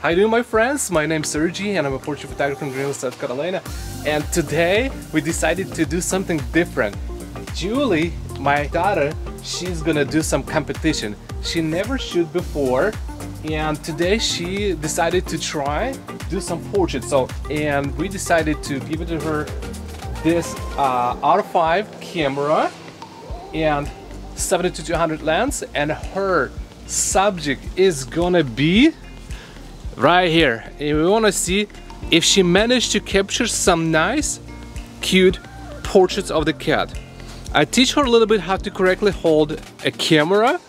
How you doing my friends? My name's Sergey and I'm a portrait photographer from Greenville, South Carolina. And today we decided to do something different. Julie, my daughter, she's gonna do some competition. She never shoot before and today she decided to try do some portraits. So and we decided to give it to her this uh, R5 camera and 70 to 200 lens and her subject is gonna be right here. And we want to see if she managed to capture some nice cute portraits of the cat. I teach her a little bit how to correctly hold a camera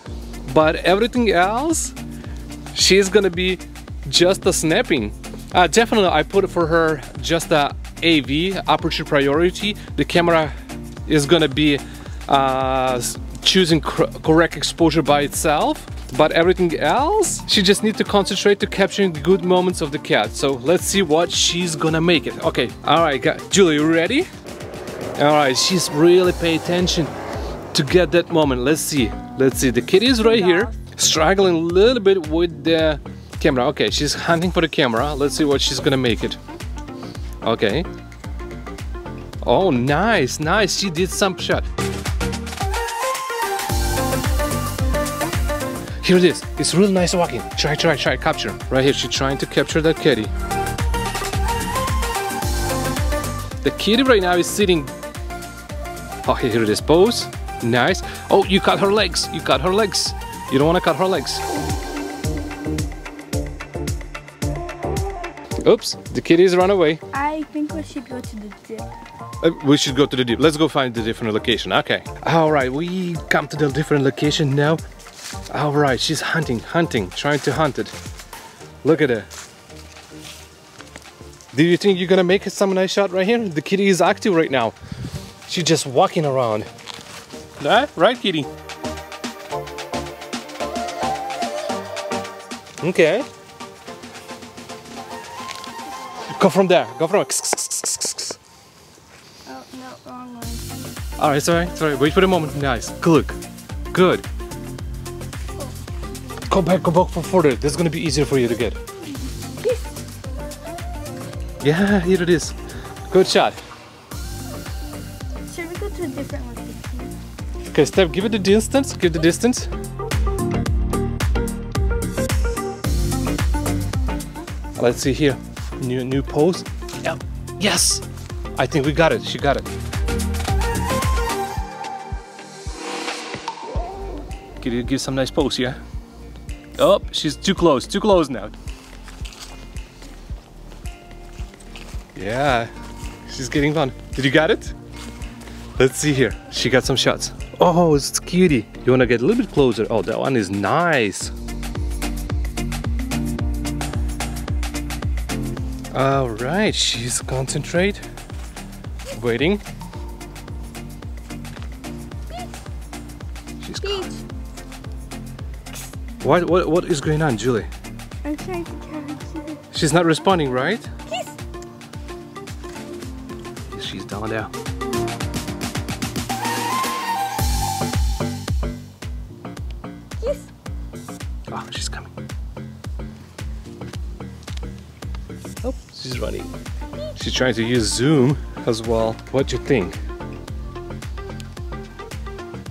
but everything else she's gonna be just a snapping. Uh, definitely I put it for her just a AV aperture priority. The camera is gonna be uh, choosing correct exposure by itself but everything else she just needs to concentrate to capturing the good moments of the cat. So let's see what she's gonna make it. Okay all right Julie you ready? All right she's really pay attention to get that moment. Let's see let's see. The kitty is right here struggling a little bit with the camera. Okay she's hunting for the camera. Let's see what she's gonna make it. Okay. Oh nice nice. She did some shot Here it is. It's really nice walking. Try, try, try, capture. Right here, she's trying to capture that kitty. The kitty right now is sitting. Oh, here it is. Pose. Nice. Oh, you cut her legs. You cut her legs. You don't want to cut her legs. Oops, the kitties run away. I think we should go to the dip. Uh, we should go to the dip. Let's go find the different location. Okay. All right, we come to the different location now. All right, she's hunting, hunting, trying to hunt it. Look at her. Do you think you're gonna make some nice shot right here? The kitty is active right now. She's just walking around. Right, right kitty? Okay. Go from there, go from Oh, no, wrong one. Alright, sorry, sorry, wait for the moment. Nice, good, good. Go back, go back for further. This is gonna be easier for you to get. Yeah, here it is. Good shot. Should we go to a different location? Okay, step, give it the distance. Give the distance. Let's see here. New new pose. Yeah. Yes. I think we got it. She got it. Give, you give some nice pose, yeah? Oh, she's too close, too close now. Yeah, she's getting fun. Did you get it? Let's see here. She got some shots. Oh, it's cutie. You wanna get a little bit closer? Oh, that one is nice. All right, she's concentrate. Waiting. She's Peach. What, what, what is going on, Julie? I'm trying to catch it. She's not responding, right? Kiss. She's down there. Kiss. Oh, she's coming. Oh, she's running. She's trying to use zoom as well. What do you think?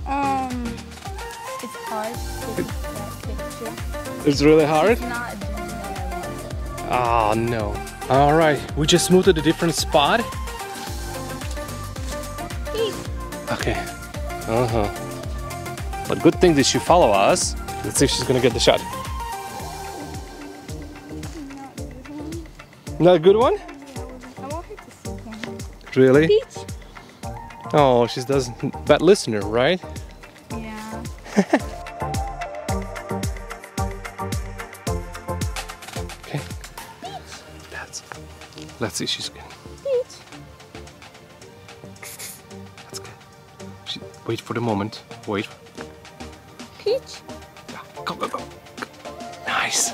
Um, it's hard to get that picture. It's really hard? It's not doing what I wanted. Oh no. Alright, we just moved to a different spot. Okay. Uh-huh. But good thing that she follow us. Let's see if she's gonna get the shot. Not a good one. Not a good one? I want her to see him. Really? Peach. Oh, she's doesn't bad listener, right? Yeah. let's see she's good. Peach. That's good. She, wait for the moment. Wait. Peach. Yeah, Go, go, go. Nice.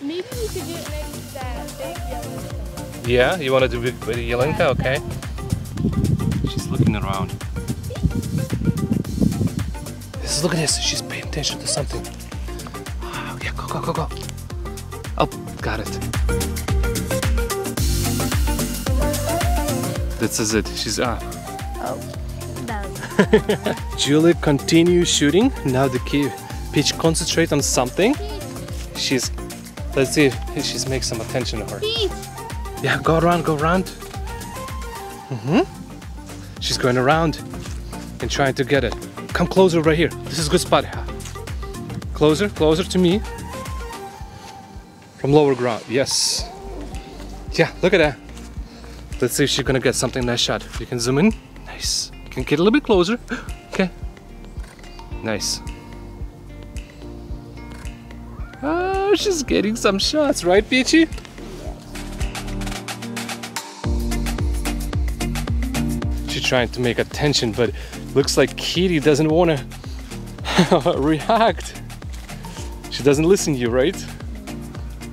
Maybe we could do it next to that big yellow. Yeah, you want to do with with the Yelenka? Okay. She's looking around. Look at this. She's paying attention to something. Oh, yeah, go, go, go, go. Oh, got it. This is it. She's ah. Oh, that Julie continues shooting. Now the kid Peach concentrate on something. She's let's see if she's make some attention to her. Peach. Yeah, go around, go around. Mm-hmm. She's going around and trying to get it. Come closer right here. This is good spot. Closer, closer to me. From lower ground. Yes. Yeah, look at that. Let's see if she's gonna get something nice shot. You can zoom in. Nice. You can get a little bit closer. Okay. Nice. Oh, she's getting some shots, right, Peachy? She's trying to make attention, but looks like Kitty doesn't want to react. She doesn't listen to you, right?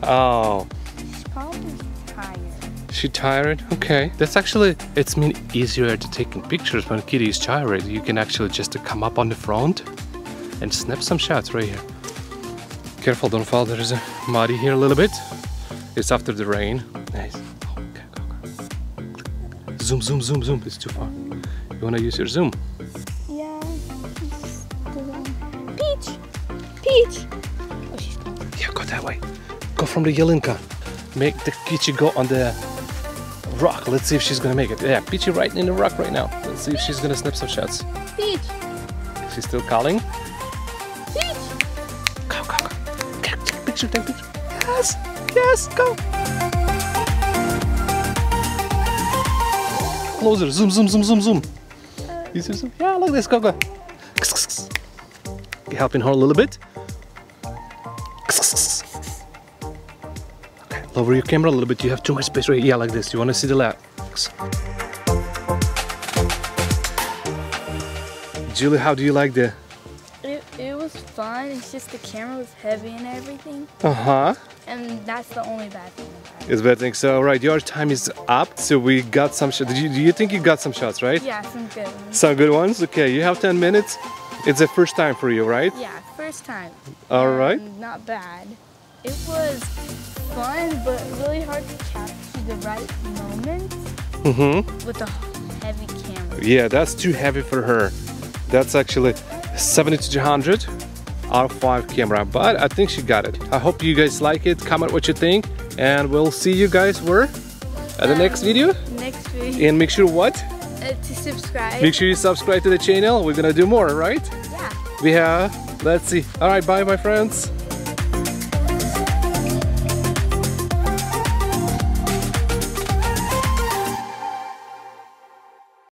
Oh, She's probably tired. she tired? Okay. That's actually, it's been easier to taking pictures when Kitty is tired. You can actually just come up on the front and snap some shots right here. Careful, don't fall. There is a muddy here a little bit. It's after the rain. Nice. Okay, go, go. Zoom, zoom, zoom, zoom. It's too far. You wanna use your zoom? Peach. Oh. Yeah, go that way. Go from the Yelinka. Make the Kichi go on the rock. Let's see if she's gonna make it. Yeah, Peachy right in the rock right now. Let's see if she's gonna snap some shots. Peach. She's still calling. Peach. Go, go, go. Take take picture, take picture. Yes, yes, go. Closer, zoom, zoom, zoom, zoom, zoom. You see zoom? Yeah, look at this, go, go. Helping her a little bit. Lower your camera a little bit. You have too much space right here. Yeah, like this. You want to see the legs. Julie, how do you like the? It, it was fun. It's just the camera was heavy and everything. Uh huh. And that's the only bad thing about it. It's bad thing. So, right, your time is up. So we got some shots. Did you, do you think you got some shots, right? Yeah, some good ones. Some good ones. Okay, you have 10 minutes. It's the first time for you, right? Yeah, first time. All right. And Not bad. It was fun, but really hard to capture the right moment Mm-hmm. with a heavy camera. Yeah, that's too heavy for her. That's actually 70 to 100 R5 camera, but I think she got it. I hope you guys like it. Comment what you think, and we'll see you guys where at the next Um, video. Next video. And make sure what? Uh, to subscribe. Make sure you subscribe to the channel. We're gonna do more, right? yeah. We have. Let's see. All right, bye, my friends.